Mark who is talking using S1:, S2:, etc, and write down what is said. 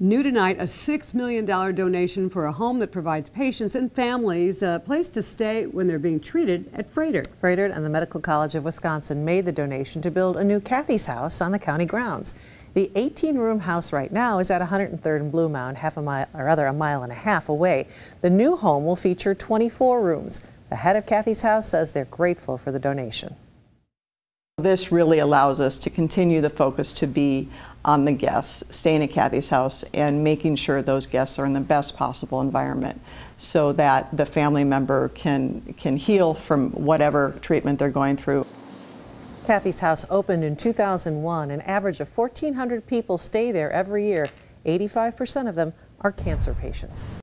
S1: New tonight, a $6 million donation for a home that provides patients and families a place to stay when they're being treated at Froedtert.
S2: Froedtert and the Medical College of Wisconsin made the donation to build a new Kathy's house on the county grounds. The 18-room house right now is at 103rd and Bluemound, half a mile, or rather a mile and a half away. The new home will feature 24 rooms. The head of Kathy's house says they're grateful for the donation.
S3: This really allows us to continue the focus to be on the guests, staying at Kathy's house and making sure those guests are in the best possible environment so that the family member can, can heal from whatever treatment they're going through.
S2: Kathy's house opened in 2001. An average of 1,400 people stay there every year. 85% of them are cancer patients.